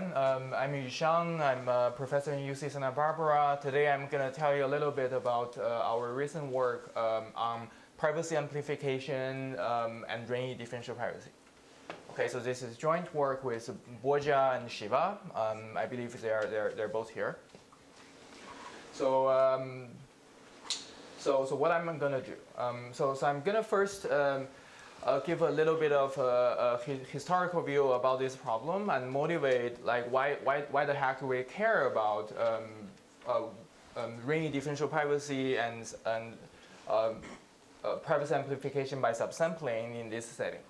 everyone. Um, I'm Yu-Xiang. I'm a professor in UC Santa Barbara. Today I'm going to tell you a little bit about uh, our recent work um, on privacy amplification um, and Renyi differential privacy. Okay, so this is joint work with Borja and Shiva. Um, I believe they are they're, they're both here. So um, so so what I'm going to do? Um, so so I'm going to first uh, give a little bit of a, a, historical view about this problem and motivate like why, why, why the heck do we care about um, uh, um, Renyi differential privacy and, and um, uh, privacy amplification by subsampling in this setting.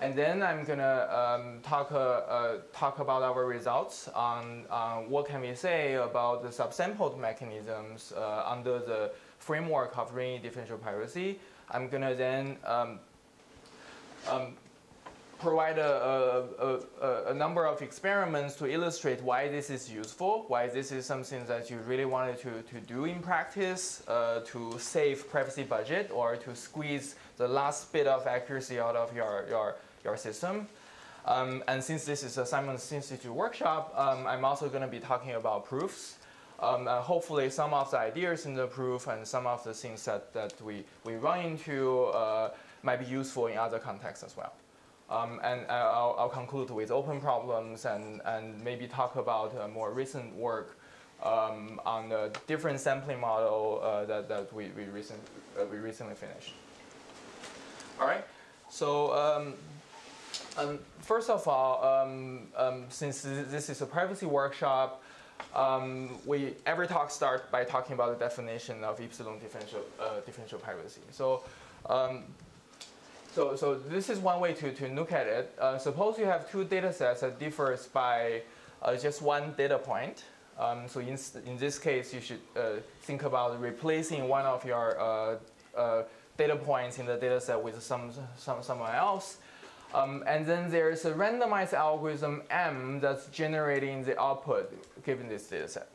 And then I'm gonna um, talk, uh, uh, talk about our results on, what can we say about the subsampled mechanisms uh, under the framework of Renyi differential privacy. I'm gonna then um, um, provide a, a, a, a, number of experiments to illustrate why this is useful, why this is something that you really wanted to, to do in practice uh, to save privacy budget or to squeeze the last bit of accuracy out of your, your, your system. Um, and since this is a Simons Institute workshop, um, I'm also going to be talking about proofs. Um, uh, hopefully some of the ideas in the proof and some of the things that, that we, we run into uh, might be useful in other contexts as well. Um, and uh, I'll, I'll, conclude with open problems and, and maybe talk about uh, more recent work um, on the different sampling model uh, that, that we, we, recent, uh, we recently finished. All right, so um, um first of all, um, um, since this is a privacy workshop, um, we every talk start by talking about the definition of epsilon differential uh, differential privacy. So um, so, so this is one way to, to look at it. Uh, suppose you have two data sets that differs by uh, just one data point. Um, so in, in this case, you should uh, think about replacing one of your uh, uh, data points in the data set with some, some, someone else. Um, and then there's a randomized algorithm M that's generating the output given this data set.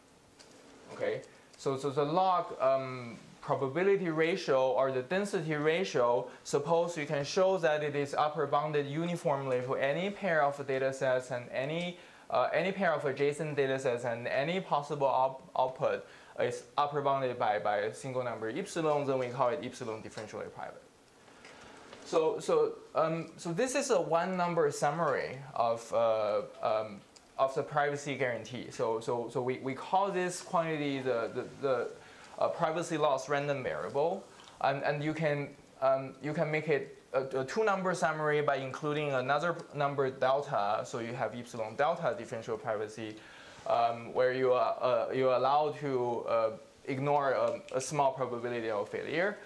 Okay, so, so the log um, probability ratio or the density ratio, suppose you can show that it is upper bounded uniformly for any pair of data sets and any, uh, any pair of adjacent data sets and any possible output is upper bounded by, by a single number epsilon, then we call it epsilon differentially private. So, so, um, so this is a one number summary of, uh, um, of the privacy guarantee. So, so, so we, we call this quantity the, the, the privacy loss random variable, and, and you can um, you can make it a, a two-number summary by including another number delta, so you have epsilon delta differential privacy, um, where you are uh, you're allowed to uh, ignore a, a, small probability of failure.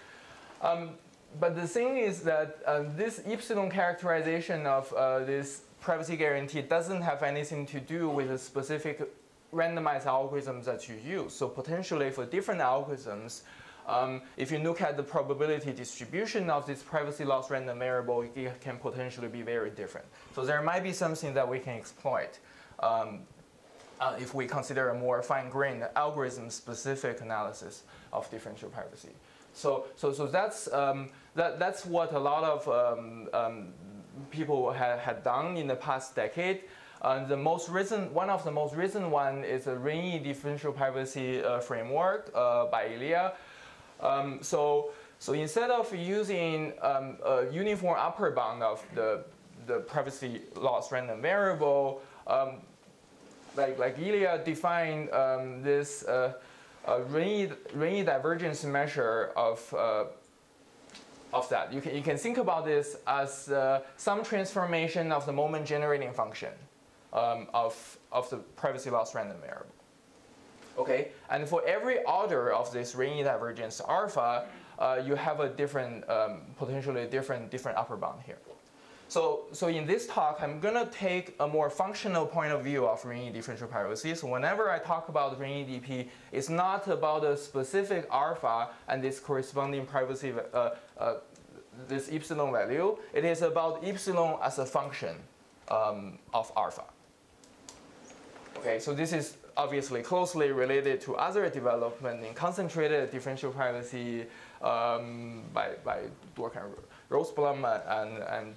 Um, but the thing is that uh, this epsilon characterization of uh, this privacy guarantee doesn't have anything to do with a specific randomized algorithms that you use. So potentially for different algorithms, um, if you look at the probability distribution of this privacy loss random variable, it can potentially be very different. So there might be something that we can exploit um, uh, if we consider a more fine-grained algorithm-specific analysis of differential privacy. So, so, so that's, um, that, that's what a lot of um, um, people ha had done in the past decade. Uh, the most recent, one of the most recent one is a Renyi differential privacy uh, framework uh, by Ilya. Um, so, so instead of using um, a uniform upper bound of the, the privacy loss random variable, um, like, like Ilya defined um, this uh, Renyi divergence measure of uh, of that. You can, you can think about this as uh, some transformation of the moment generating function um, of, of the privacy loss random variable. Okay, and for every order of this Renyi divergence alpha, uh, you have a different, um, potentially different, different upper bound here. So, so in this talk, I'm going to take a more functional point of view of Renyi differential privacy. So whenever I talk about Renyi DP, it's not about a specific alpha and this corresponding privacy, uh, uh, this epsilon value. It is about epsilon as a function um, of alpha. Okay, so this is obviously closely related to other development in concentrated differential privacy um, by, by Dwork and Rothblum and, and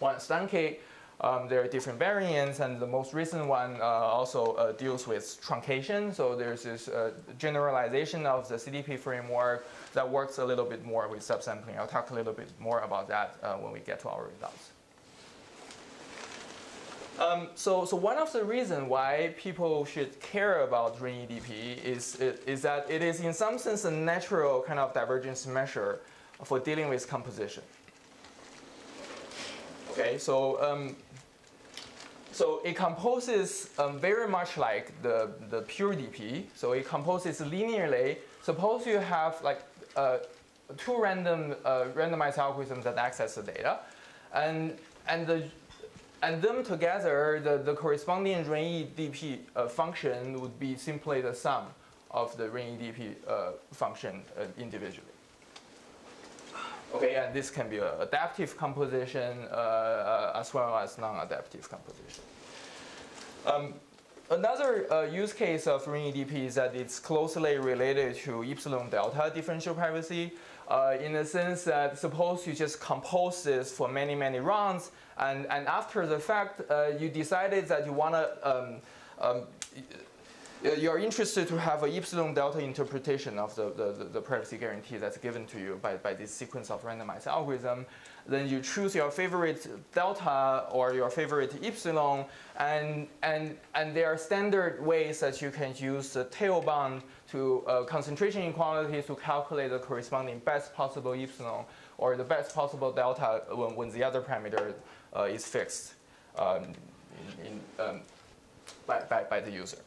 Bun Steinke. Um, there are different variants, and the most recent one uh, also uh, deals with truncation. So there's this uh, generalization of the CDP framework that works a little bit more with subsampling. I'll talk a little bit more about that uh, when we get to our results. Um, so, so one of the reasons why people should care about Renyi DP is, is that it is in some sense a natural kind of divergence measure for dealing with composition. Okay, so um, so it composes um, very much like the, the pure DP. So it composes linearly. Suppose you have like uh, two random uh, randomized algorithms that access the data, and and the and them together, the, the corresponding Renyi DP uh, function would be simply the sum of the Renyi DP uh, function uh, individually. Okay, and this can be an adaptive composition uh, uh, as well as non-adaptive composition. Um, another uh, use case of Renyi DP is that it's closely related to epsilon delta differential privacy uh, in the sense that suppose you just compose this for many, many rounds, and, and after the fact, uh, you decided that you want to um, um, you're interested to have a epsilon delta interpretation of the, the, the, privacy guarantee that's given to you by, by this sequence of randomized algorithm. Then you choose your favorite delta or your favorite epsilon, and, and, and there are standard ways that you can use the tail bound to uh, concentration inequalities to calculate the corresponding best possible epsilon or the best possible delta when, when the other parameter uh, is fixed um, in, in, um, by, by, by the user.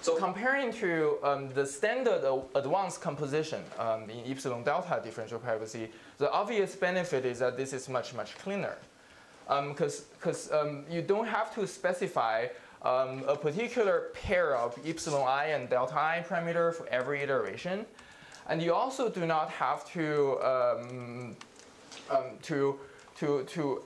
So comparing to um, the standard advanced composition um, in epsilon delta differential privacy, the obvious benefit is that this is much, much cleaner. Because um, um, you don't have to specify um, a particular pair of epsilon i and delta i parameter for every iteration. And you also do not have to, um, to, to, to,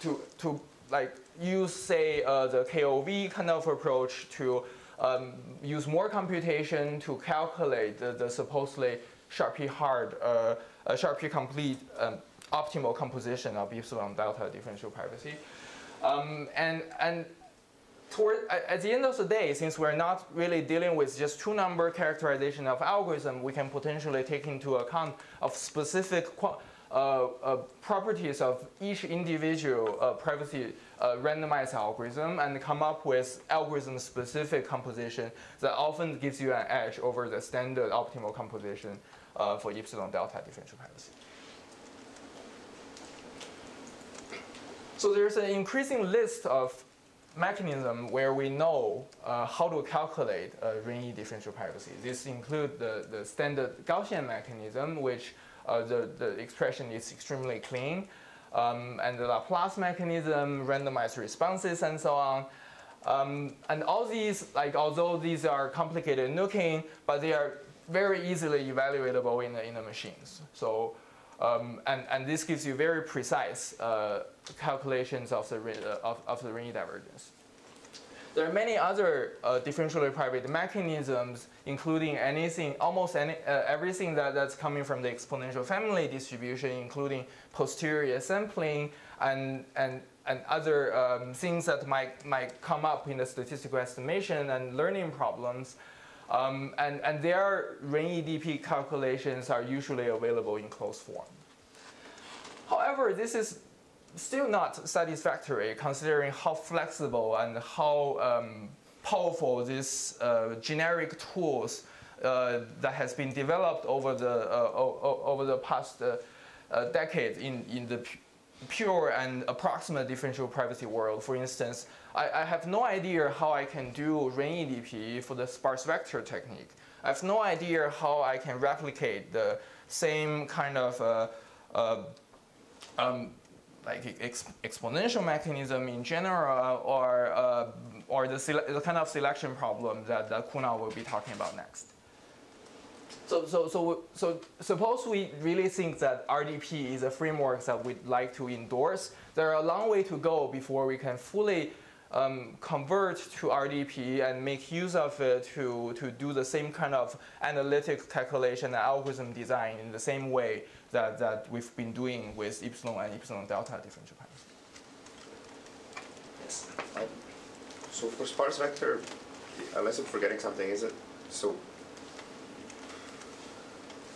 to, to like use, say, uh, the KOV kind of approach to um, use more computation to calculate the, the supposedly #P-hard, uh, uh, #P-complete um, optimal composition of epsilon delta differential privacy. Um, and, and toward, at the end of the day, since we're not really dealing with just two number characterization of algorithm, we can potentially take into account of specific uh, uh, properties of each individual uh, privacy randomized algorithm and come up with algorithm-specific composition that often gives you an edge over the standard optimal composition for epsilon delta differential privacy. So there's an increasing list of mechanism where we know uh, how to calculate uh, Renyi differential privacy. This includes the, the standard Gaussian mechanism, which uh, the, the expression is extremely clean. Um, and the Laplace mechanism, randomized responses, and so on. Um, and all these, like although these are complicated looking, but they are very easily evaluatable in the, in the machines. So, um, and, and this gives you very precise uh, calculations of the, uh, of, of the Renyi divergence. There are many other uh, differentially private mechanisms, including anything, almost any, uh, everything that, that's coming from the exponential family distribution, including posterior sampling and, and, and other um, things that might, might come up in the statistical estimation and learning problems. Um, and, and their Renyi DP calculations are usually available in closed form. However, this is still not satisfactory considering how flexible and how um, powerful these uh, generic tools uh, that has been developed over the uh, over the past uh, uh, decade in in the pure and approximate differential privacy world. For instance, I, I have no idea how I can do Renyi DP for the sparse vector technique. I have no idea how I can replicate the same kind of uh, um, like ex exponential mechanism in general or, uh, or the, the, kind of selection problem that, that Kunal will be talking about next. So, so, so, so suppose we really think that RDP is a framework that we'd like to endorse, there are a long way to go before we can fully um, convert to RDP and make use of it to, to do the same kind of analytic calculation and algorithm design in the same way that, that we've been doing with epsilon and epsilon delta differential patterns. Yes. Um, so for sparse vector, unless I'm forgetting something, is it so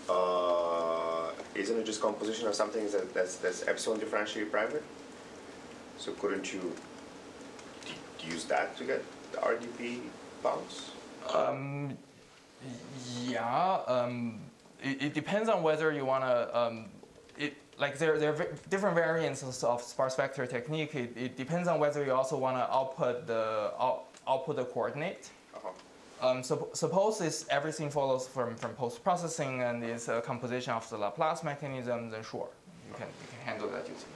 uh, isn't it just composition of something that that's that's epsilon differentially private? So couldn't you use that to get the RDP bounds? Um, yeah. Um, it, it depends on whether you want to. Um, it like there there are different variants of sparse vector technique. It, it depends on whether you also want to output the out, output the coordinate. Um, so, suppose this everything follows from, from post processing and is a composition of the Laplace mechanism, then sure, you can you can handle that using.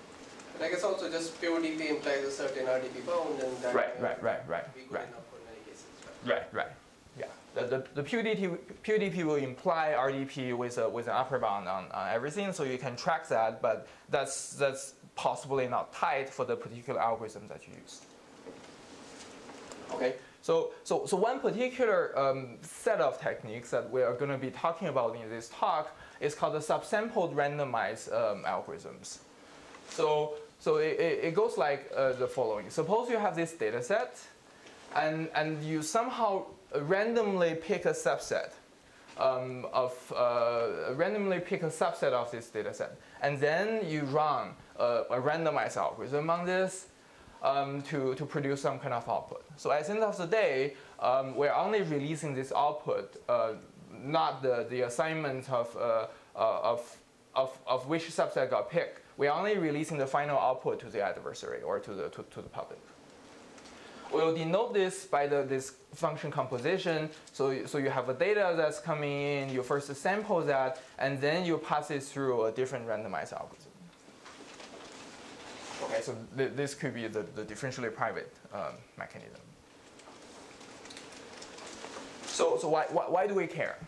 And I guess also just pure DP implies a certain RDP bound and that Right, uh, right, right, right, we good right. enough for many cases, right? Right, right. Yeah. The, the, the pure DP, PUDP will imply RDP with, a, with an upper bound on, on everything, so you can track that, but that's, that's possibly not tight for the particular algorithm that you use. Okay, so, so, so one particular um, set of techniques that we are going to be talking about in this talk is called the subsampled randomized um, algorithms. So, so it, it goes like uh, the following. Suppose you have this data set, and, and you somehow randomly pick a subset um, of uh, randomly pick a subset of this data set, and then you run a, a randomized algorithm on this um, to, to produce some kind of output. So at the end of the day, um, we're only releasing this output, uh, not the, the assignment of, uh, uh, of, of, of which subset got picked. We're only releasing the final output to the adversary or to the, to, to the public. We'll denote this by the, this function composition. So, so you have a data that's coming in, you first sample that, and then you pass it through a different randomized algorithm. Okay, so th- this could be the, the differentially private um, mechanism. So, so why, why, why do we care?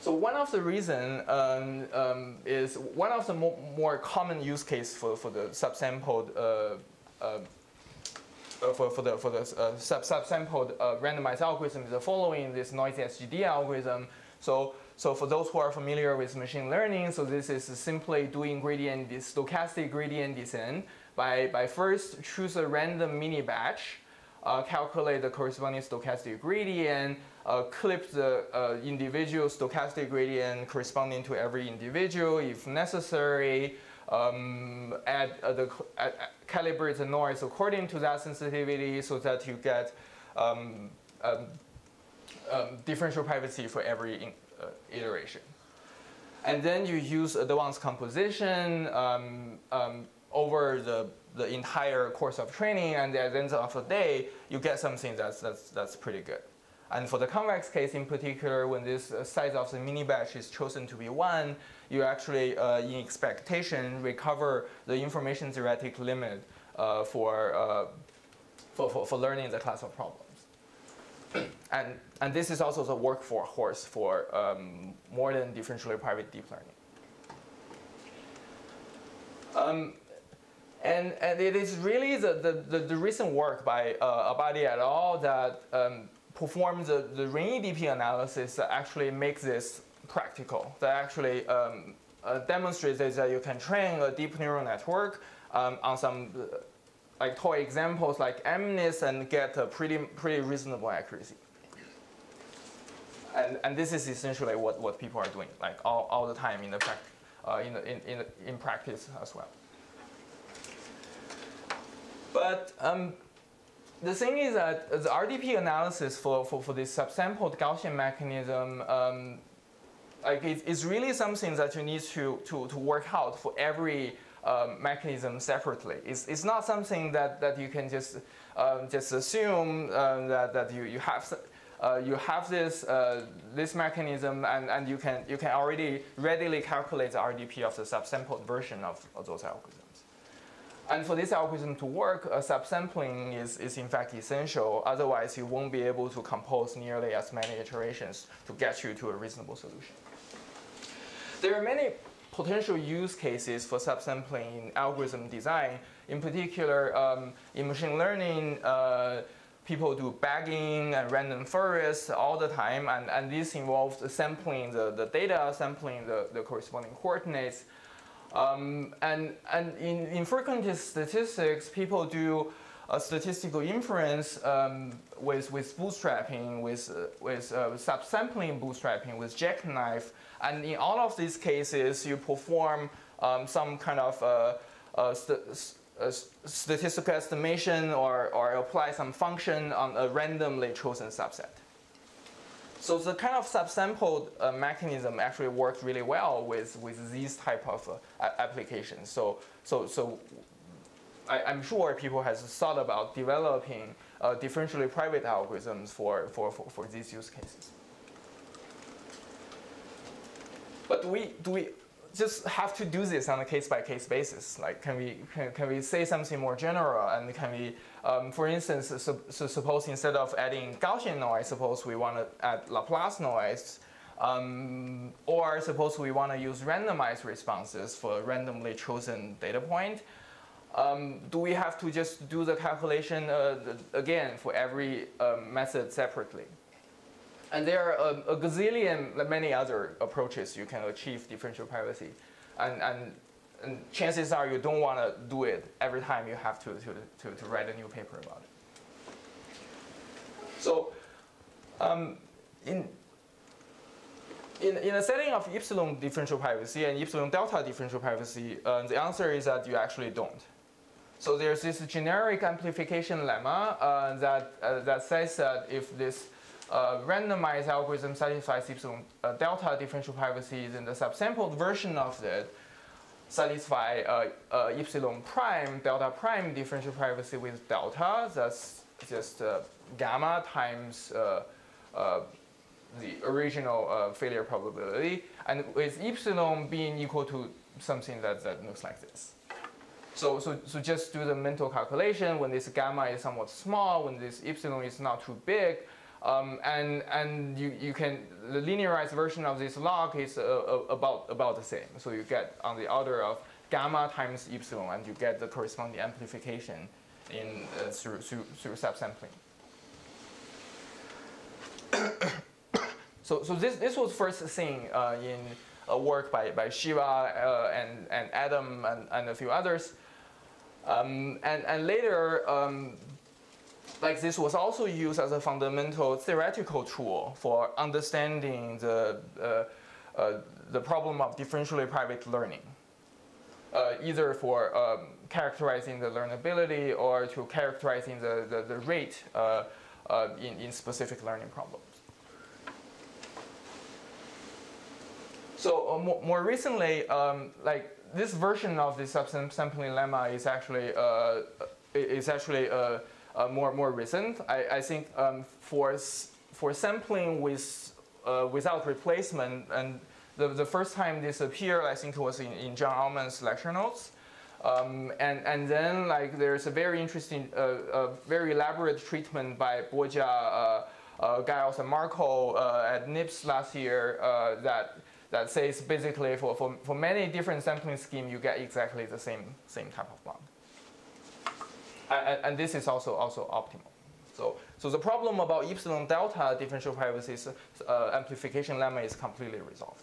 So one of the reason um, um, is one of the mo- more common use case for, for the subsampled uh, uh, for, for the, for the uh, sub, subsampled uh, randomized algorithm is the following, this noisy SGD algorithm. So, so for those who are familiar with machine learning, so this is simply doing gradient, stochastic gradient descent by, by first choose a random mini batch, uh, calculate the corresponding stochastic gradient, uh, clip the uh, individual stochastic gradient corresponding to every individual if necessary, um, add uh, the add, calibrate the noise according to that sensitivity so that you get um, um, um differential privacy for every iteration. And then you use advanced composition um, um, over the, the entire course of training, and at the end of the day, you get something that's, that's, that's pretty good. And for the convex case in particular, when this uh, size of the mini batch is chosen to be 1, you actually, uh, in expectation, recover the information theoretic limit uh, for, uh, for, for, for, learning the class of problems. And, and this is also the workhorse for um, more than differentially private deep learning. Um, and, and it is really the, the, the, the recent work by uh, Abadi et al. that um, the, the Renyi DP analysis that actually makes this practical, that actually um, uh, demonstrates that you can train a deep neural network um, on some uh, like toy examples like MNIST and get a pretty, pretty reasonable accuracy. And, and this is essentially what, what people are doing, like all, all the time in, the uh, in, the, in, in, in practice as well. But um, the thing is that the RDP analysis for, for, for this subsampled Gaussian mechanism, um, like it, it's really something that you need to, to, to work out for every um, mechanism separately. It's, it's not something that, that you can just, um, just assume um, that, that you, you, have, uh, you have this, uh, this mechanism and, and you, can, you can already readily calculate the RDP of the subsampled version of, of those algorithms. And for this algorithm to work, a subsampling is, is in fact essential. Otherwise, you won't be able to compose nearly as many iterations to get you to a reasonable solution. There are many potential use cases for subsampling in algorithm design. In particular, um, in machine learning, uh, people do bagging and random forests all the time, and, and this involves sampling the, the data, sampling the, the corresponding coordinates, um, and and in, in frequentist statistics, people do a statistical inference um, with, with bootstrapping, with, uh, with uh, subsampling bootstrapping, with jackknife. And in all of these cases, you perform um, some kind of uh, st statistical estimation or, or apply some function on a randomly chosen subset. So the kind of subsampled uh, mechanism actually works really well with, with these type of uh, applications. So, so, so I, am sure people has thought about developing uh, differentially private algorithms for, for, for, for these use cases. But do we, do we just have to do this on a case-by-case basis? Like, can we, can, can we say something more general? And can we, um, for instance, suppose instead of adding Gaussian noise, suppose we want to add Laplace noise, um, or suppose we want to use randomized responses for randomly chosen data point. Um, do we have to just do the calculation uh, again for every uh, method separately? And there are a, a, gazillion, many other approaches you can achieve differential privacy. And, and, and chances are you don't want to do it every time you have to, to, to, to write a new paper about it. So um, in, in, in a setting of epsilon differential privacy and epsilon delta differential privacy, uh, the answer is that you actually don't. So there's this generic amplification lemma uh, that, uh, that says that if this uh, randomized algorithm satisfies epsilon uh, delta differential privacy, then the subsampled version of it satisfy uh, uh, epsilon prime delta prime differential privacy with delta. That's just gamma times the original failure probability, and with epsilon being equal to something that, that looks like this. So, so, so just do the mental calculation when this gamma is somewhat small, when this epsilon is not too big, um, and and you, you can, the linearized version of this log is uh, uh, about, about the same. So you get on the order of gamma times epsilon, and you get the corresponding amplification in, uh, through, through, through subsampling. so so this, this was first seen uh, in a work by, by Shiva uh, and, and Adam and, and a few others. Um, and, and later, um, like this was also used as a fundamental theoretical tool for understanding the, uh, uh, the problem of differentially private learning, uh, either for um, characterizing the learnability or to characterizing the, the, the rate uh, uh, in, in specific learning problems. So uh, more, more recently, um, like this version of the subsampling lemma is actually is actually uh, uh, more more recent. I, I think um, for for sampling with uh, without replacement, and the, the first time this appeared, I think it was in, in John Ullman's lecture notes. Um, and, and then like there's a very interesting, uh, very elaborate treatment by Borja, uh, uh, Gilles, and Marco at NIPS last year that that says basically for, for, for many different sampling schemes, you get exactly the same, same type of bond. And, and this is also, also optimal. So, so the problem about epsilon delta differential privacy uh, amplification lemma is completely resolved.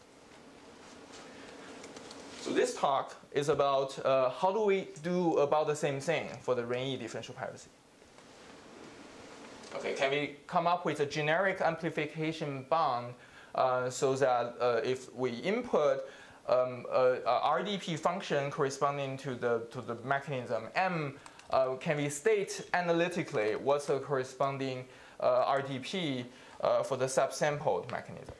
So this talk is about uh, how do we do about the same thing for the Renyi differential privacy. Okay, can we come up with a generic amplification bound uh, so that uh, if we input um, a, a, RDP function corresponding to the, to the mechanism M, uh, can we state analytically what's the corresponding RDP for the subsampled mechanism?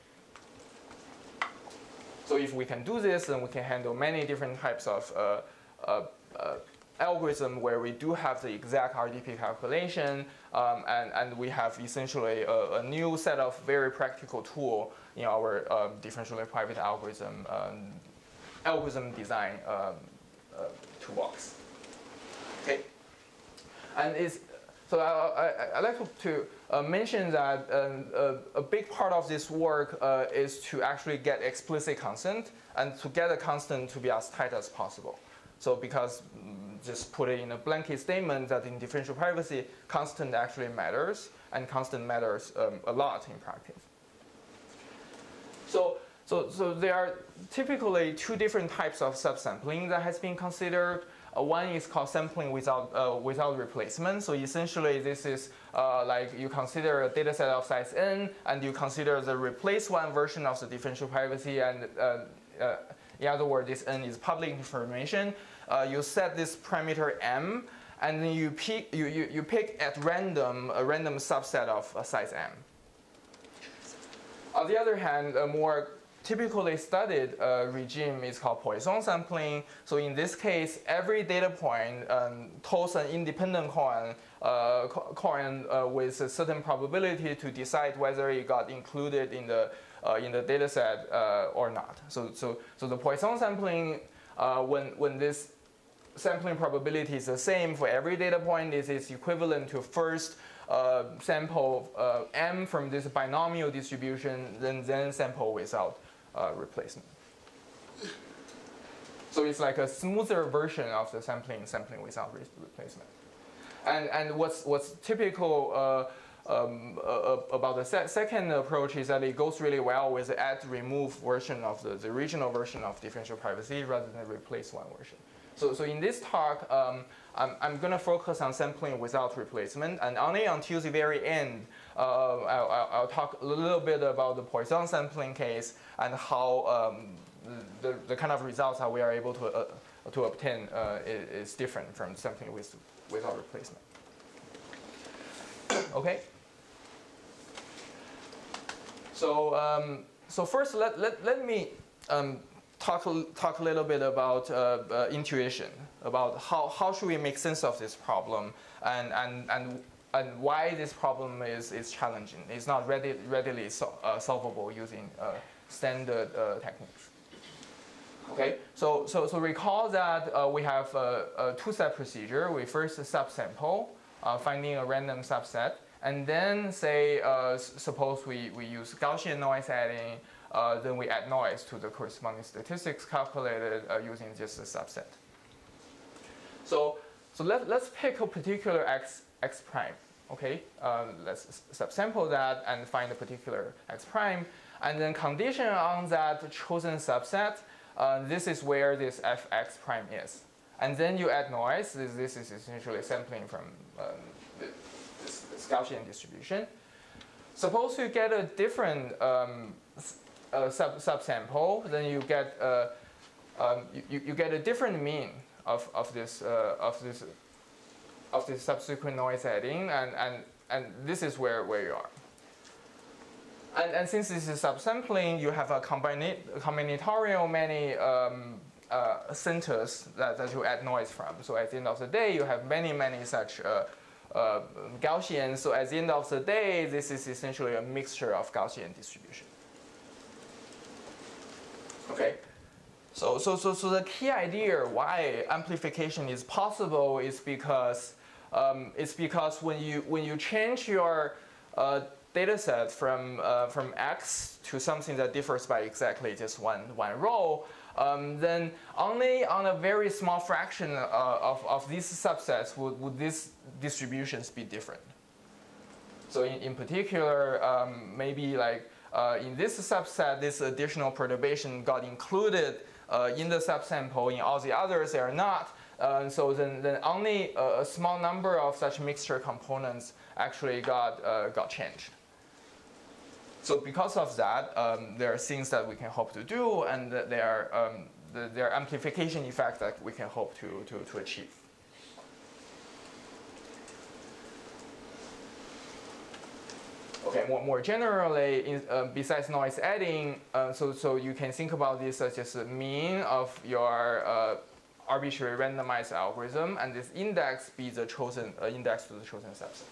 So if we can do this, then we can handle many different types of uh, uh, uh, algorithm where we do have the exact RDP calculation, um, and, and we have essentially a, a, new set of very practical tool in our um, differentially private algorithm um, algorithm design um, uh, toolbox. Okay, and it's so I, I, I like to, uh, mention that um, a, a, big part of this work uh, is to actually get explicit constant and to get a constant to be as tight as possible. So because mm, just put it in a blanket statement that in differential privacy, constant actually matters, and constant matters um, a lot in practice. So, so, so there are typically two different types of subsampling that has been considered. Uh, one is called sampling without, uh, without replacement. So essentially this is uh, like you consider a data set of size n and you consider the replace one version of the differential privacy and uh, uh, in other words, this n is public information. you set this parameter m and then you pick, you, you, you pick at random a random subset of a size m. On the other hand, a more typically studied uh, regime is called Poisson sampling. So in this case, every data point um, tells an independent coin, uh, coin uh, with a certain probability to decide whether it got included in the uh, in the data set uh, or not. So, so, so the Poisson sampling, uh, when, when this sampling probability is the same for every data point, this is equivalent to first uh, sample uh, m from this binomial distribution, then then sample without uh, replacement. So it's like a smoother version of the sampling sampling without re replacement. And and what's what's typical uh, um, uh, about the se second approach is that it goes really well with the add remove version of the, the original version of differential privacy rather than replace one version. So, so in this talk, um, I'm, I'm going to focus on sampling without replacement, and only until the very end, uh, I'll, I'll, talk a little bit about the Poisson sampling case and how um, the, the kind of results that we are able to, uh, to obtain uh, is, is, different from sampling with, without replacement. okay? So, um, so first, let, let, let me um, talk, talk a little bit about uh, uh, intuition, about how, how should we make sense of this problem and, and, and, and why this problem is, is challenging. It's not ready, readily so, uh, solvable using uh, standard uh, techniques. Okay, so, so, so recall that uh, we have a, a two-step procedure. We first subsample, finding a random subset, and then say, suppose we, we use Gaussian noise adding uh, then we add noise to the corresponding statistics calculated uh, using just a subset. So, so let, let's pick a particular x, x prime, okay? Um, let's subsample that and find a particular x prime, and then condition on that chosen subset, uh, this is where this fx prime is. And then you add noise, this, this is essentially sampling from um, this, this Gaussian distribution. Suppose you get a different um, a sub subsample, then you get a, um, you, you get a different mean of, of this uh, of this of the subsequent noise adding, and and and this is where where you are. And, and since this is subsampling, you have a combina combinatorial many um, uh, centers that, that you add noise from. So at the end of the day, you have many, many such uh, uh, Gaussian. So at the end of the day, this is essentially a mixture of Gaussian distribution. Okay. So, so, so, so the key idea why amplification is possible is because um, it's because when you when you change your uh, data set from uh, from X to something that differs by exactly just one one row, um, then only on a very small fraction uh, of, of these subsets would, would these distributions be different. So in, in particular, um, maybe like uh, in this subset, this additional perturbation got included in the subsample. In all the others, they are not. Uh, so then, then only a, a, small number of such mixture components actually got, uh, got changed. So because of that, um, there are things that we can hope to do, and there are, um, the, there are amplification effects that we can hope to, to, to achieve. Okay, more, more generally, in, uh, besides noise adding, uh, so, so you can think about this as just a mean of your uh, arbitrary randomized algorithm, and this index be the chosen uh, index to the chosen subset.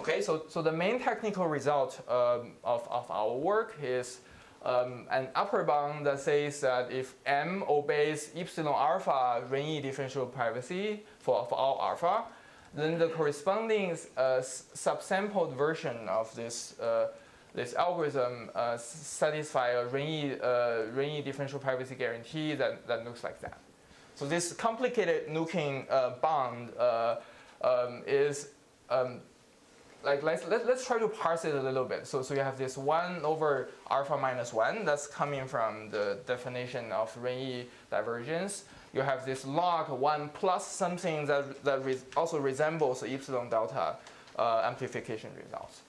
Okay, so, so the main technical result um, of, of our work is um, an upper bound that says that if m obeys epsilon alpha Renyi differential privacy for, for all alpha, then the corresponding uh, subsampled version of this uh, this algorithm uh, satisfy a Renyi, uh, differential privacy guarantee that, that looks like that. So this complicated looking uh, bound uh, um, is um, like let's let, let's try to parse it a little bit. So so you have this one over alpha minus one that's coming from the definition of Renyi divergence. You have this log one plus something that that also resembles epsilon delta uh, amplification results.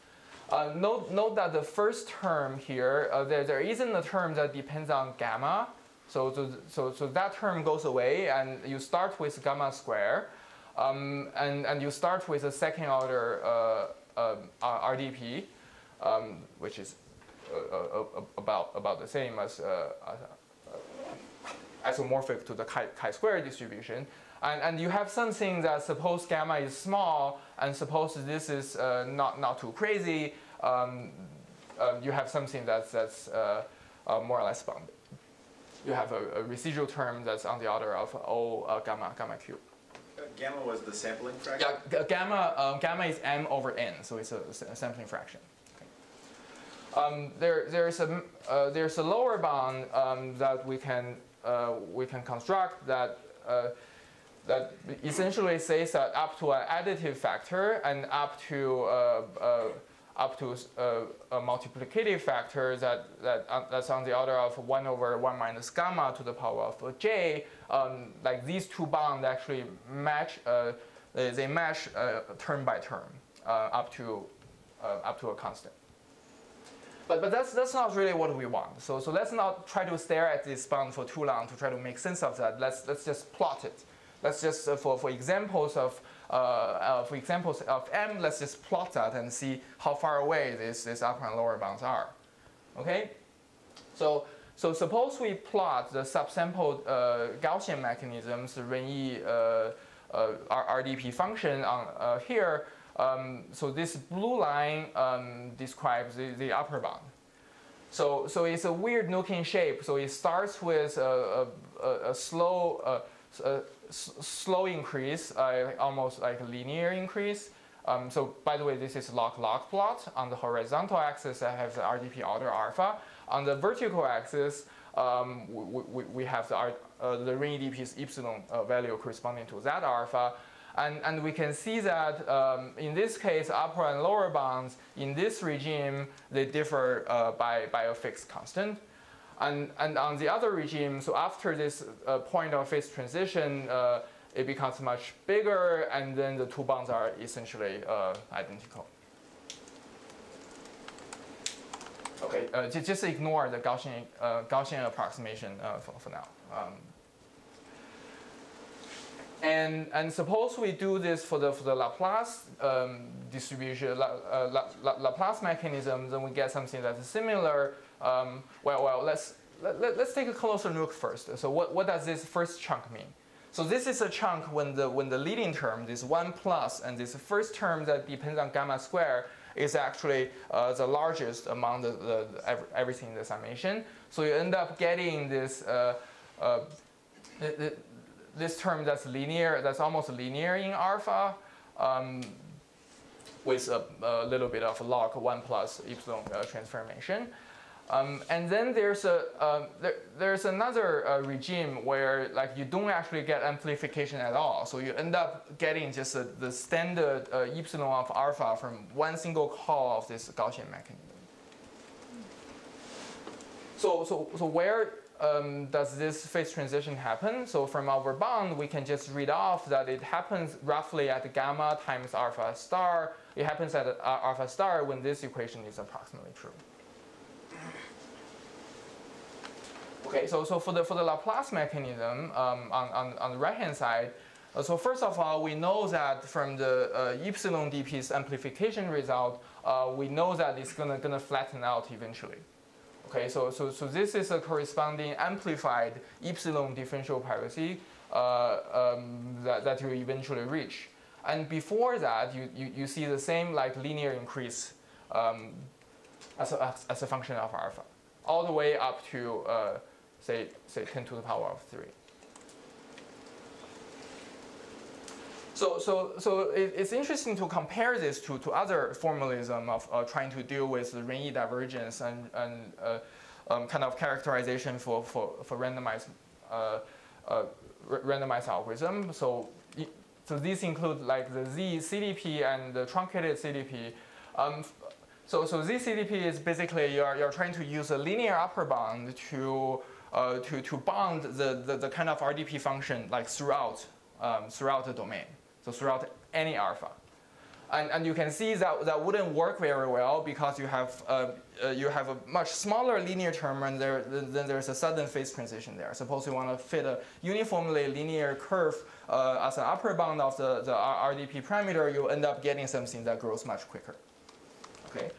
Uh, note, note that the first term here, uh, there, there isn't a term that depends on gamma. So, so, so, that term goes away, and you start with gamma square. Um, and, and you start with a second order uh, uh, RDP, um, which is uh, uh, about, about the same as isomorphic to the chi-square distribution. And, and you have something that suppose gamma is small and suppose this is uh, not, not too crazy, um, uh, you have something that's, that's uh, uh more or less bounded. You have a, a, residual term that's on the order of O uh, gamma, gamma cube. Uh, gamma was the sampling fraction? Yeah, gamma, um, gamma is m over n, so it's a, a sampling fraction. Um, there, there's, a, there's a lower bound um, that we can, we can construct that that essentially says that up to an additive factor and up to uh, uh, up to uh, a multiplicative factor that, that uh, that's on the order of 1 over 1 minus gamma to the power of j, um, like these two bounds actually match, uh, they match uh, term by term up, to, up to a constant. But, but that's, that's not really what we want. So, so let's not try to stare at this bond for too long to try to make sense of that. Let's, let's just plot it. Let's just, uh, for, for examples of, uh, uh, for examples of M, let's just plot that and see how far away this, this upper and lower bounds are. Okay? So, so suppose we plot the subsampled uh, Gaussian mechanisms, the uh, uh, RDP function on here. Um, so this blue line um, describes the, the, upper bound. So, so it's a weird looking shape. So it starts with a, a, a slow, a slow increase, uh, almost like a linear increase. Um, so by the way, this is a log-log plot. On the horizontal axis, I have the RDP order alpha. On the vertical axis, um, we, we, we, have the, uh, the RenyiDP's epsilon uh, value corresponding to that alpha. And, and we can see that um, in this case, upper and lower bounds in this regime, they differ uh, by, by a fixed constant. And, and on the other regime, so after this uh, point of phase transition, uh, it becomes much bigger, and then the two bounds are essentially uh, identical. Okay, uh, just ignore the Gaussian, uh, Gaussian approximation uh, for, for now. Um, and, and suppose we do this for the, for the Laplace um, distribution, La, La, La, Laplace mechanism, then we get something that's similar um, well, well, let's, let, let, us take a closer look first. So what, what does this first chunk mean? So this is a chunk when the, when the leading term, this 1 plus, and this first term that depends on gamma square is actually uh, the largest among the, the, the, everything in the summation. So you end up getting this, uh, uh, this term that's linear, that's almost linear in alpha. Um, with a, a, little bit of log 1 plus epsilon uh, transformation. Um, and then there's a uh, there, there's another uh, regime where like you don't actually get amplification at all. So you end up getting just a, the standard uh, epsilon of alpha from one single call of this Gaussian mechanism. So so so where um, does this phase transition happen? So from our bound, we can just read off that it happens roughly at gamma times alpha star. It happens at uh, alpha star when this equation is approximately true. Okay, so, so for the for the Laplace mechanism um, on, on, on the right hand side, uh, so first of all, we know that from the uh, epsilon dp's amplification result, uh, we know that it's gonna gonna flatten out eventually. Okay, so so so this is a corresponding amplified epsilon differential privacy uh, um, that that you eventually reach. And before that, you, you, you see the same like linear increase um, as, a, as a function of alpha, all the way up to uh, say, say 10 to the power of 3. So, so, so it, it's interesting to compare this to, to other formalism of uh, trying to deal with the Renyi divergence and, and uh, um, kind of characterization for, for, for randomized, uh, uh randomized algorithm. So so these include like the Z CDP and the truncated CDP. Um, so, so Z CDP is basically you're, you're trying to use a linear upper bound to, uh, to, to bound the, the, the, kind of RDP function like throughout, um, throughout the domain. So throughout any alpha. And, and you can see that that wouldn't work very well because you have, uh, uh, you have a much smaller linear term and there, then there's a sudden phase transition there. Suppose you want to fit a uniformly linear curve uh, as an upper bound of the, the RDP parameter, you end up getting something that grows much quicker. Okay.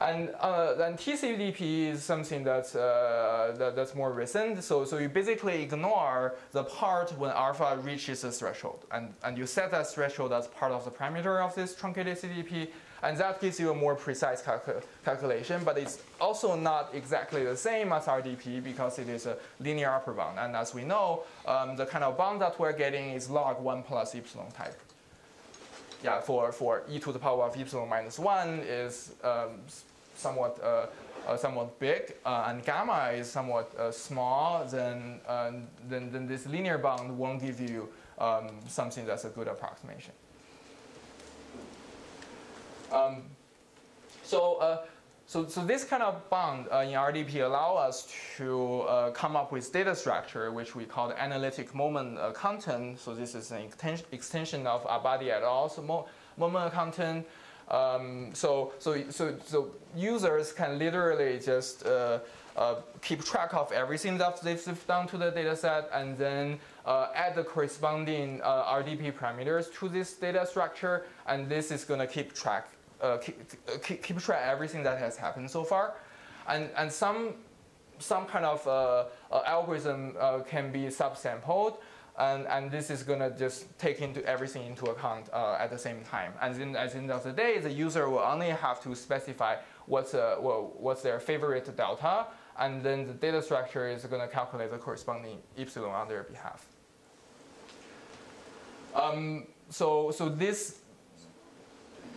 And uh, then TCDP is something that's, uh, that, that's more recent. So, so you basically ignore the part when alpha reaches the threshold. And, and you set that threshold as part of the parameter of this truncated CDP. And that gives you a more precise calcu calculation. But it's also not exactly the same as RDP because it is a linear upper bound. And as we know, um, the kind of bound that we're getting is log 1 plus epsilon type yeah, for, for e to the power of epsilon minus 1 is um, somewhat, uh, uh, somewhat big, uh, and gamma is somewhat uh, small, then, then, then this linear bound won't give you um, something that's a good approximation. Um, so so, so this kind of bound uh, in RDP allow us to uh, come up with data structure, which we call the analytic moment uh, accountant. So this is an extension of Abadi et al.'s mo moment accountant. Um, so, so, so, so users can literally just uh, uh, keep track of everything that they've done to the data set and then uh, add the corresponding RDP parameters to this data structure. And this is going to keep track uh, keep, keep, keep track everything that has happened so far. And, and some, some kind of uh, uh, algorithm uh, can be subsampled. And, and this is going to just take into everything into account uh, at the same time. And then at the end of the day, the user will only have to specify what's, uh, what's their favorite delta, and then the data structure is going to calculate the corresponding epsilon on their behalf. Um, so, so this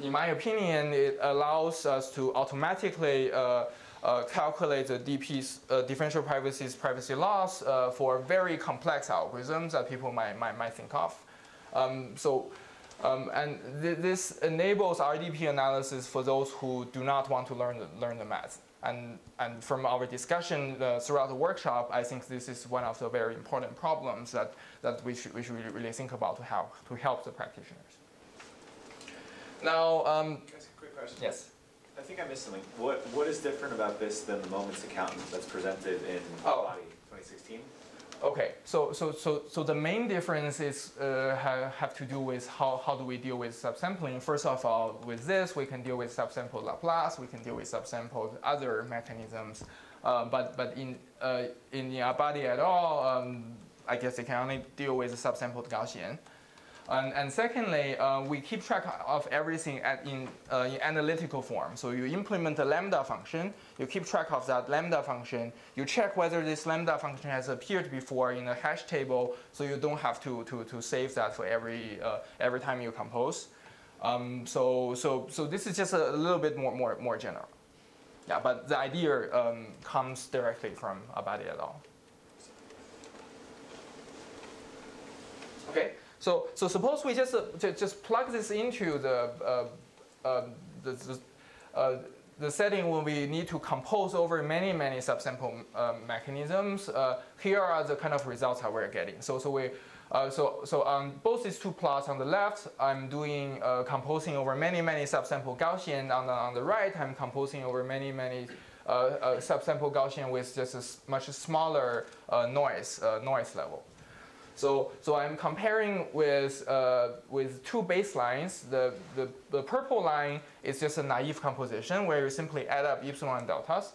in my opinion, it allows us to automatically uh, uh, calculate the DP's uh, differential privacy's privacy loss uh, for very complex algorithms that people might, might, might think of. Um, so, um, and th this enables RDP analysis for those who do not want to learn the, learn the math. And, and from our discussion uh, throughout the workshop, I think this is one of the very important problems that, that we, should, we should really think about to help, to help the practitioners. Now, um, quick question? Yes. I think I missed something. What What is different about this than the Moments accountant that's presented in oh. Body 2016? Okay, so so so so the main difference is uh, have, have to do with how, how do we deal with subsampling. First of all, with this we can deal with subsampled Laplace, we can deal with subsampled other mechanisms, uh, but but in uh, in the Abadi et al., um, I guess they can only deal with subsampled Gaussian. And, and secondly, uh, we keep track of everything at, in, uh, in analytical form. So you implement a lambda function, you keep track of that lambda function, you check whether this lambda function has appeared before in a hash table, so you don't have to, to, to save that for every, uh, every time you compose. Um, so, so, so this is just a little bit more, more, more general. Yeah, but the idea um, comes directly from Abadi et al. Okay. So, so suppose we just, uh, just plug this into the, uh, uh, the, the, uh, setting when we need to compose over many, many subsample uh, mechanisms. Uh, here are the kind of results that we're getting. So, so, we, so, so on both these two plots on the left, I'm doing composing over many, many subsample Gaussian. On the, on the right, I'm composing over many, many subsample Gaussian with just a much smaller noise, noise level. So, so I'm comparing with, uh, with two baselines. The, the, the purple line is just a naive composition where you simply add up epsilon and deltas.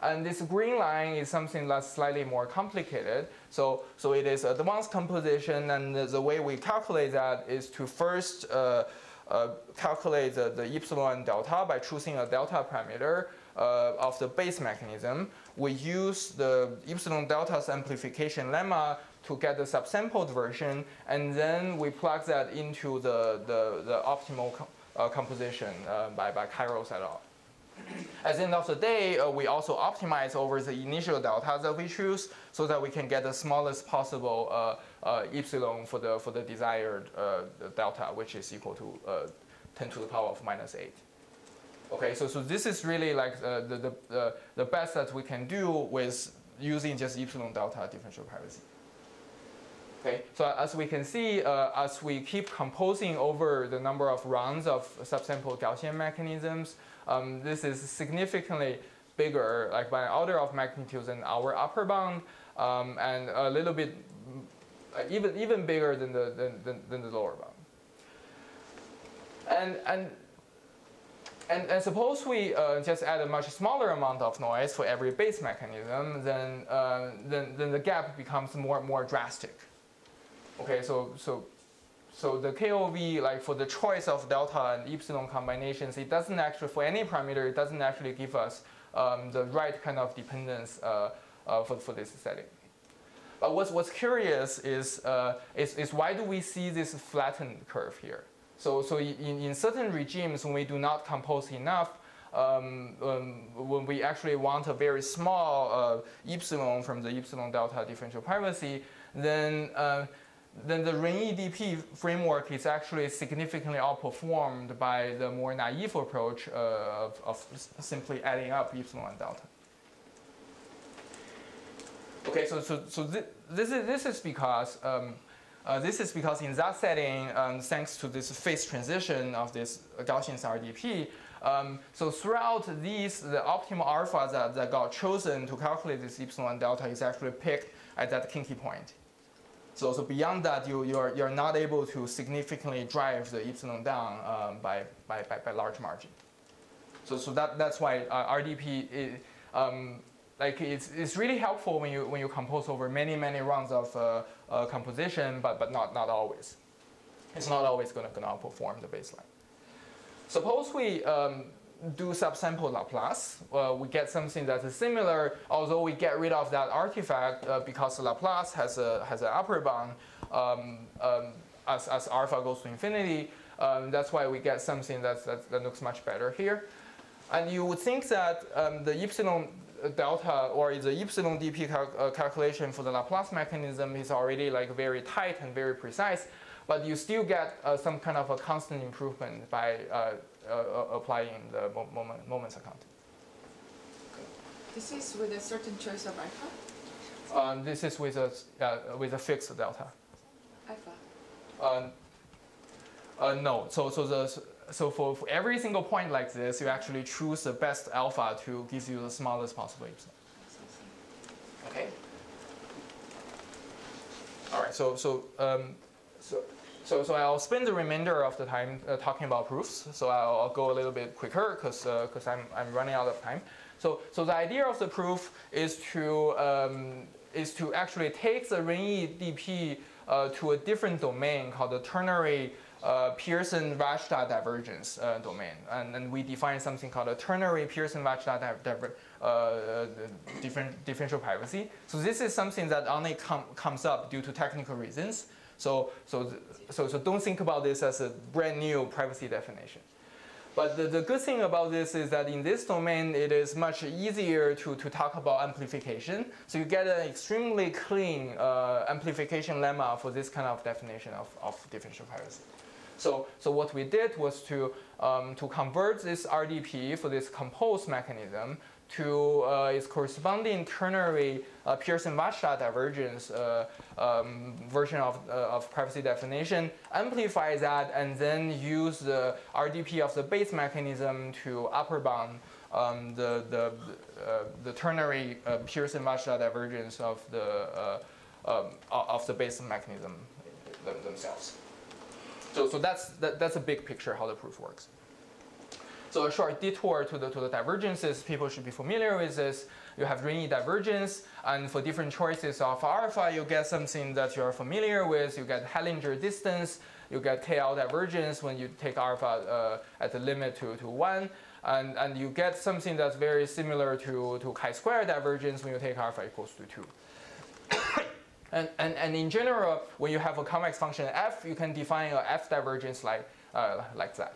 And this green line is something that's slightly more complicated. So, so it is advanced composition, and the, way we calculate that is to first uh, uh, calculate the, the epsilon and delta by choosing a delta parameter uh, of the base mechanism. We use the epsilon delta's amplification lemma to get the subsampled version, and then we plug that into the, the, the optimal com uh, composition uh, by, by Kairouz et al. At the end of the day, uh, we also optimize over the initial delta that we choose so that we can get the smallest possible uh, uh, epsilon for the, for the desired uh, delta, which is equal to uh, 10 to the power of minus 8. Okay, so, so this is really like the, the, the best that we can do with using just epsilon delta differential privacy. Okay, so as we can see, uh, as we keep composing over the number of rounds of subsample Gaussian mechanisms, um, this is significantly bigger, like by an order of magnitude than our upper bound, um, and a little bit uh, even even bigger than the than, than, than the lower bound. And and and, and suppose we uh, just add a much smaller amount of noise for every base mechanism, then, uh, then, then the gap becomes more more drastic. Okay, so, so, so the KOV, like for the choice of delta and epsilon combinations, it doesn't actually, for any parameter, it doesn't actually give us um, the right kind of dependence uh, uh, for, for this setting. But what's, what's curious is, uh, is, is why do we see this flattened curve here? So, so in, in certain regimes, when we do not compose enough, um, um, when we actually want a very small uh, epsilon from the epsilon delta differential privacy, then, uh, then the Renyi DP framework is actually significantly outperformed by the more naive approach uh, of, of simply adding up epsilon and delta. Okay, so, so, so th this, is, this is because um, uh, this is because in that setting, um, thanks to this phase transition of this Gaussian RDP, um, so throughout these, the optimal alpha that, that got chosen to calculate this epsilon delta is actually picked at that kinky point. So, so beyond that, you, you're, you're not able to significantly drive the epsilon down um, by, by, by, by, large margin. So, so that, that's why uh, RDP is, um, like it's, it's really helpful when you, when you compose over many, many rounds of uh, uh, composition, but, but not, not always. It's not always going to outperform the baseline. Suppose we um, do subsample Laplace, uh, we get something that is similar, although we get rid of that artifact uh, because Laplace has, a, has an upper bound um, um, as, as alpha goes to infinity. Um, that's why we get something that, that, looks much better here. And you would think that um, the epsilon delta or the epsilon dp cal uh, calculation for the Laplace mechanism is already like very tight and very precise, but you still get uh, some kind of a constant improvement by uh, uh applying the moment, moments account. This is with a certain choice of alpha? Um, this is with a, uh, with a fixed delta. Alpha? Um, uh, no, so, so the so for, for, every single point like this, you actually choose the best alpha to give you the smallest possible epsilon. Okay. All right. So so um, so. So, I'll spend the remainder of the time uh, talking about proofs. So I'll, I'll, go a little bit quicker because because uh, I'm, I'm running out of time. So, so the idea of the proof is to um, is to actually take the Renyi DP uh, to a different domain called the ternary uh, Pearson-Vajda divergence uh, domain. And, then we define something called a ternary Pearson-Vajda diver, uh, different, differential privacy. So this is something that only com comes up due to technical reasons. So, so, so, so don't think about this as a brand new privacy definition. But the, the good thing about this is that in this domain, it is much easier to, to talk about amplification. So you get an extremely clean uh, amplification lemma for this kind of definition of, of differential privacy. So, so what we did was to, um, to convert this RDP for this compose mechanism to uh, its corresponding ternary uh, Pearson-Vajda divergence uh, um, version of, uh, of privacy definition, amplify that, and then use the RDP of the base mechanism to upper bound um, the, the, uh, the ternary uh, Pearson-Wajda divergence of the, um, of the base mechanism themselves. So, so that's, that, that's a big picture how the proof works. So a short detour to the, to the divergences, people should be familiar with this. You have Renyi divergence, and for different choices of alpha, you get something that you're familiar with. You get Hellinger distance, you get KL divergence when you take alpha uh, at the limit to, to 1, and, and you get something that's very similar to, to chi-square divergence when you take alpha equals to 2. And, and, and in general, when you have a convex function f, you can define a f divergence like, uh, like that.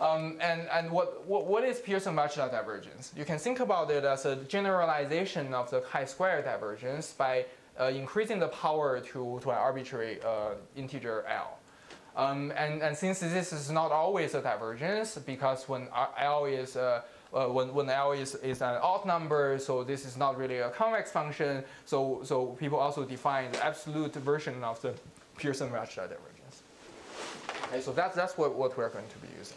Um, and and what, what, what is Pearson-Vajda divergence? You can think about it as a generalization of the chi-square divergence by uh, increasing the power to, to an arbitrary uh, integer L. Um, and, and since this is not always a divergence, because when L is uh, uh, when, when L is, is an odd number, so this is not really a convex function. So, so people also define the absolute version of the Pearson-Vajda divergence. Okay, so that's, that's what, what we're going to be using.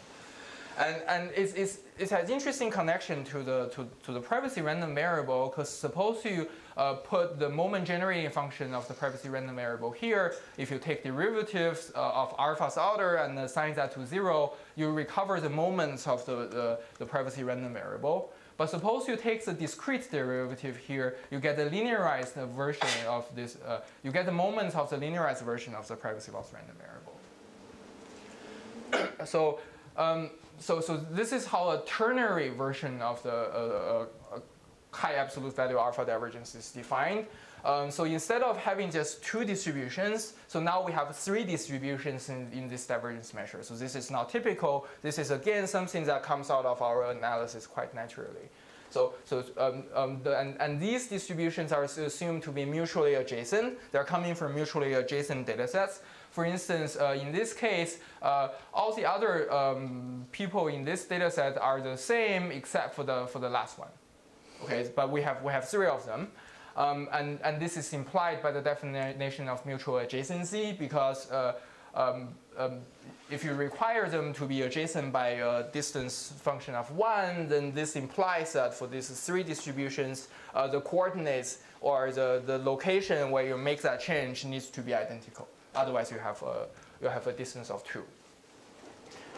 And, and it's, it's, it has interesting connection to the, to, to the privacy random variable because suppose you uh, put the moment generating function of the privacy random variable here, if you take derivatives uh, of alpha's order and assign that to zero, you recover the moments of the, the, the privacy random variable. But suppose you take the discrete derivative here, you get the linearized version of this, uh, you get the moments of the linearized version of the privacy loss random variable. so um, so, so this is how a ternary version of the uh, uh, high absolute value alpha divergence is defined. Um, so instead of having just two distributions, so now we have three distributions in, in this divergence measure. So this is not typical. This is again something that comes out of our analysis quite naturally. So, so um, um, the, and, and these distributions are assumed to be mutually adjacent. They're coming from mutually adjacent data sets. For instance, uh, in this case, uh, all the other um, people in this data set are the same except for the, for the last one. Okay, but we have, we have three of them. Um, and, and this is implied by the definition of mutual adjacency because uh, um, um, if you require them to be adjacent by a distance function of 1, then this implies that for these three distributions, uh, the coordinates or the, the location where you make that change needs to be identical. Otherwise, you have a, you have a distance of 2.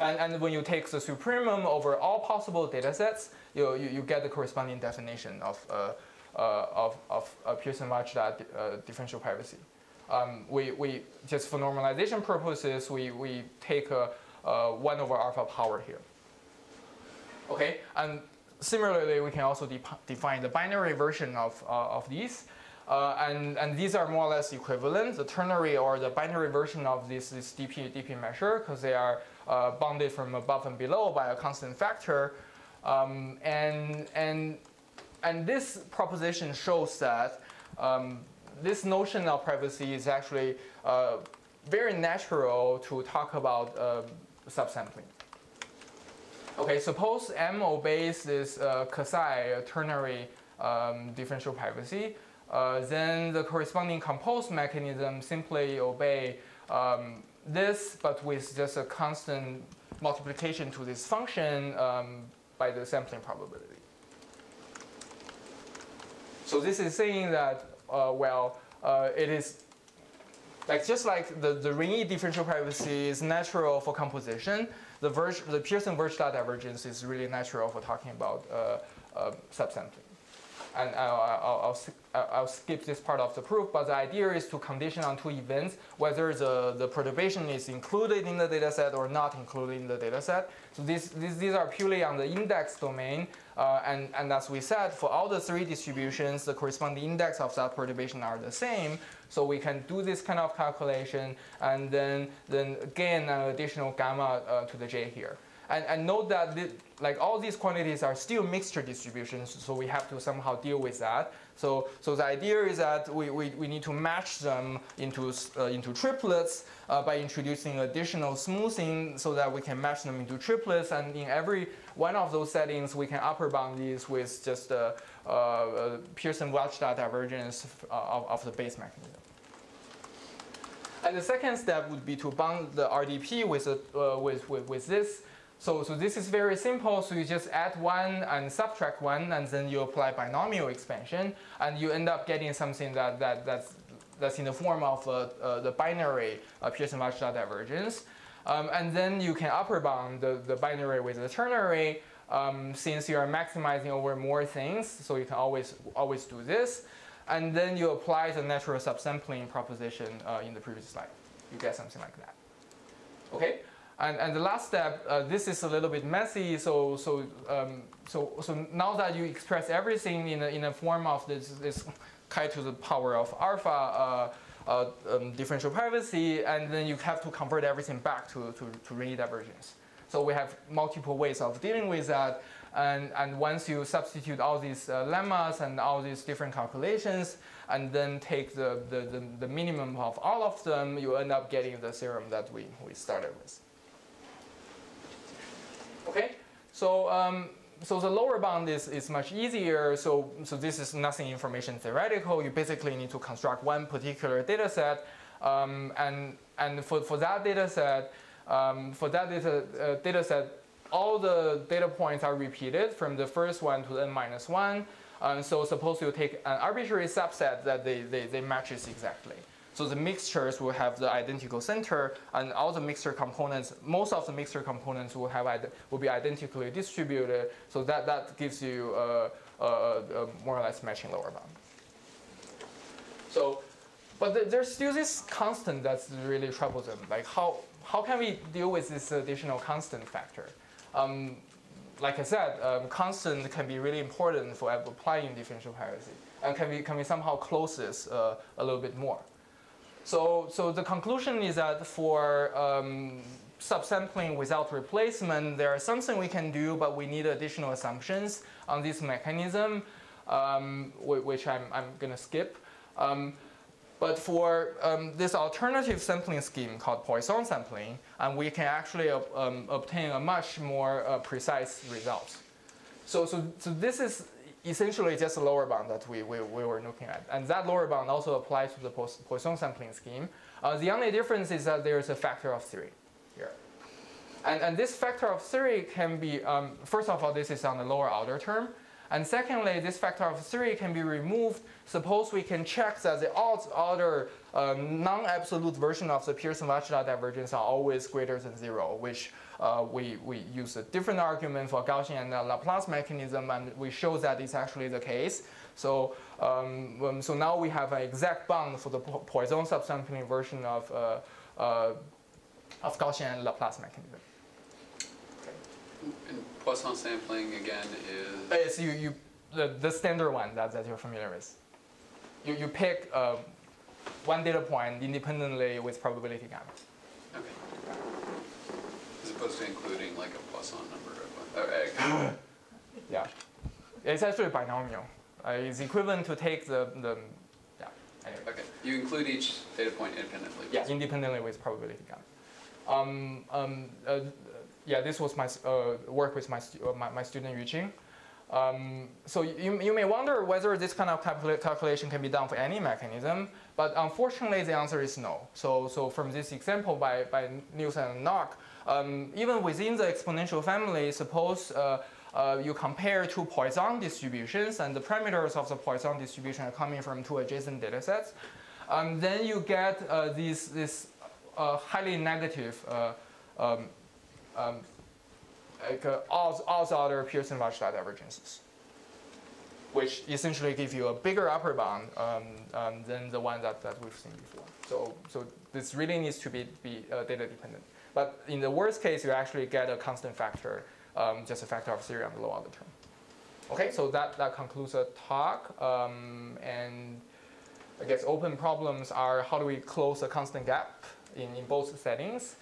And, and when you take the supremum over all possible data sets, you, you, you get the corresponding definition of, uh, uh, of, of uh, Pearson-Vajda uh, differential privacy. Um, we, we, just for normalization purposes, we, we take a, a 1 over alpha power here. Okay, and similarly, we can also de define the binary version of, uh, of these. Uh, and, and these are more or less equivalent, the ternary or the binary version of this, this DP, DP measure, because they are uh, bounded from above and below by a constant factor. Um, and, and, and this proposition shows that um, this notion of privacy is actually uh, very natural to talk about uh, subsampling. Okay, suppose M obeys this uh, Kasai ternary um, differential privacy. Uh, then the corresponding compose mechanism simply obey um, this, but with just a constant multiplication to this function um, by the sampling probability. So this is saying that, well, uh, it is like just like the, the Rényi differential privacy is natural for composition, the, the Pearson-Vajda divergence is really natural for talking about uh, uh subsampling and I'll, I'll, I'll, I'll, skip this part of the proof, but the idea is to condition on two events, whether the, the perturbation is included in the data set or not included in the data set. So these, these, these are purely on the index domain, uh, and, and as we said, for all the three distributions, the corresponding index of that perturbation are the same, so we can do this kind of calculation and then, then gain an additional gamma uh, to the j here. And, and note that the, like all these quantities are still mixture distributions, so we have to somehow deal with that. So, so the idea is that we, we, we need to match them into, uh, into triplets uh, by introducing additional smoothing so that we can match them into triplets. And in every one of those settings, we can upper bound these with just a, a Pearson-Vajda divergence uh, of, of the base mechanism. And the second step would be to bound the RDP with, a, uh, with, with, with this so, so this is very simple. So you just add one and subtract one, and then you apply binomial expansion, and you end up getting something that, that, that's, that's in the form of uh, uh, the binary uh, Pearson-Vajda divergence. Um, and then you can upper bound the, the binary with the ternary um, since you are maximizing over more things. So you can always, always do this. And then you apply the natural subsampling proposition uh, in the previous slide. You get something like that. Okay? And, and the last step, uh, this is a little bit messy. So so um, so so now that you express everything in a, in a form of this this chi to the power of alpha uh, uh, um, differential privacy, and then you have to convert everything back to to, to Rényi divergence. So we have multiple ways of dealing with that. And, and once you substitute all these uh, lemmas and all these different calculations, and then take the, the, the, the minimum of all of them, you end up getting the theorem that we, we started with. Okay, so um, so the lower bound is, is much easier. So, so this is nothing information theoretical. You basically need to construct one particular data set. Um, and and for, for that data set, um, for that data, uh, data set, all the data points are repeated from the first one to n minus 1. Um, so suppose you take an arbitrary subset that they, they, they matches exactly. So the mixtures will have the identical center, and all the mixture components, most of the mixture components will have will be identically distributed. So that that gives you a, a, a more or less matching lower bound. So, but th there's still this constant that's really troublesome. Like how how can we deal with this additional constant factor? Um, like I said, um, constant can be really important for applying differential privacy, and can we can we somehow close this uh, a little bit more? So, so the conclusion is that for um, subsampling without replacement, there is something we can do, but we need additional assumptions on this mechanism, um, which I'm, I'm going to skip. Um, but for um, this alternative sampling scheme called Poisson sampling, um, we can actually um, obtain a much more uh, precise result. So, so, so this is essentially just a lower bound that we, we, we were looking at. And that lower bound also applies to the Poisson sampling scheme. Uh, the only difference is that there's a factor of 3 here. And, and this factor of 3 can be, um, first of all, this is on the lower order term. And secondly, this factor of 3 can be removed. Suppose we can check that the odds order um, non-absolute version of the Pearson-Vajda divergence are always greater than 0, which uh, we, we use a different argument for Gaussian and Laplace mechanism, and we show that it's actually the case. So, um, um, so now we have an exact bound for the Poisson subsampling version of, uh, uh, of Gaussian and Laplace mechanism. And Poisson sampling again is? Uh, it's you, you, the, the standard one that, that you're familiar with. You, you pick uh, one data point independently with probability gamma. Okay opposed to including like a Poisson number uh, yeah, it's actually binomial. Uh, it's equivalent to take the, the yeah. Anyway. Okay, you include each data point independently. Yeah, independently with probability gamma. Um, um, uh, yeah, this was my uh, work with my, stu uh, my, my, student Yu Qing. Um, so you, you may wonder whether this kind of calcula calculation can be done for any mechanism, but unfortunately the answer is no. So, so from this example by, by Nielsen and Nock, um, even within the exponential family, suppose uh, uh, you compare two Poisson distributions and the parameters of the Poisson distribution are coming from two adjacent data sets, um, then you get uh, these, this uh, highly negative uh, um, um, like, uh, odds, odds order Pearson-Vajda divergences, which essentially give you a bigger upper bound um, um, than the one that, that we've seen before. So, so this really needs to be, be data dependent. But in the worst case, you actually get a constant factor, um, just a factor of three on the low order term. Okay, so that, that concludes the talk. Um, and I guess open problems are how do we close a constant gap in, in both settings?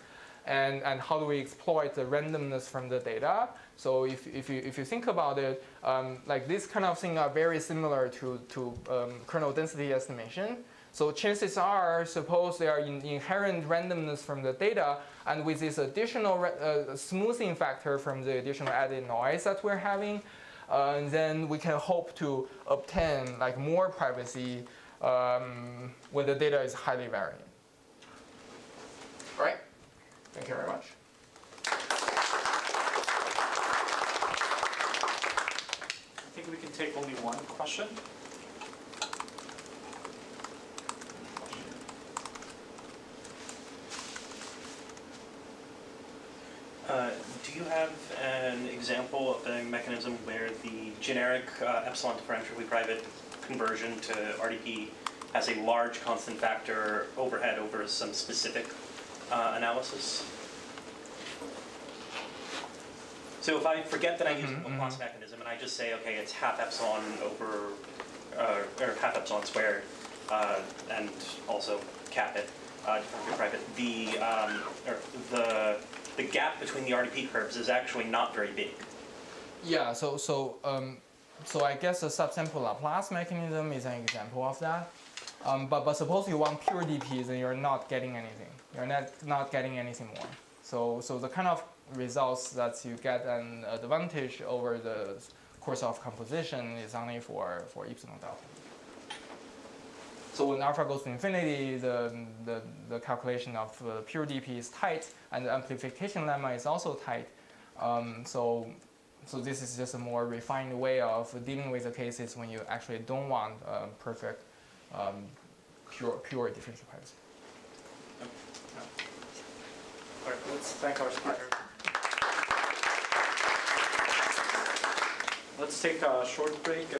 And, and how do we exploit the randomness from the data? So if, if, you, if you think about it, um, like this kind of thing are very similar to, to um, kernel density estimation. So chances are, suppose there are in inherent randomness from the data, and with this additional uh, smoothing factor from the additional added noise that we're having, uh, then we can hope to obtain like more privacy um, when the data is highly variant. All right? Thank you very much. I think we can take only one question. Uh, do you have an example of a mechanism where the generic uh, epsilon differentially private conversion to RDP has a large constant factor overhead over some specific uh, analysis? So if I forget that I use mm-hmm, a Laplace mm-hmm. mechanism and I just say, okay, it's half epsilon over, uh, or half epsilon squared, uh, and also cap it, uh, private, the, um, or the the gap between the RDP curves is actually not very big. Yeah, so so um, so I guess the subsample Laplace mechanism is an example of that. Um, but but suppose you want pure DPs, and you're not getting anything. You're not not getting anything more. So so the kind of results that you get an advantage over the course of composition is only for for epsilon delta. So when alpha goes to infinity, the, the, the calculation of uh, pure DP is tight, and the amplification lemma is also tight. Um, so, so this is just a more refined way of dealing with the cases when you actually don't want uh, perfect um, pure, pure differential privacy. All right, let's thank our speaker. Let's take a short break.